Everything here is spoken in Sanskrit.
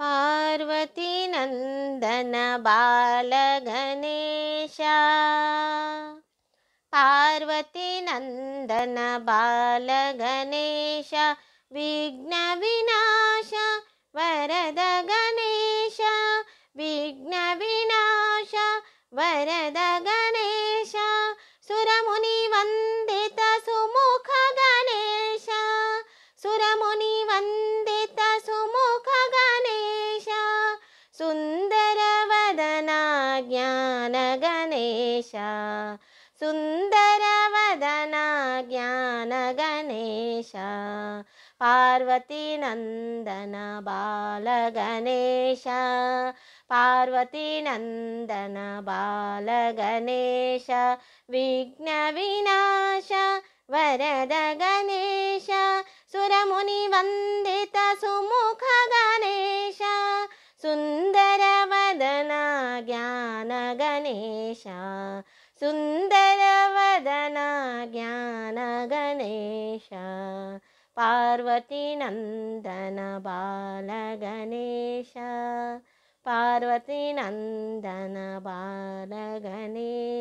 पार्वतीनन्दन बालगणेश पार्वतीनन्दन बालगणेश विघ्नविनाश वरद गणेश विघ्नविनाश वरद सुन्दरवदना ज्ञान गणेश सुन्दरवदना ज्ञान गणेश पार्वतीनन्दन बालगणेश। पार्वतीनन्दन बालगणेश। विघ्नविनाश वरद गणेश। सुरमुनिवन्दित सुमुख गणेश। सुन्दरवदना ज्ञान गणेश सुन्दरवदना ज्ञान गणेश पार्वतीनन्दन बालगणेश पार्वतीनन्दन बालगणेश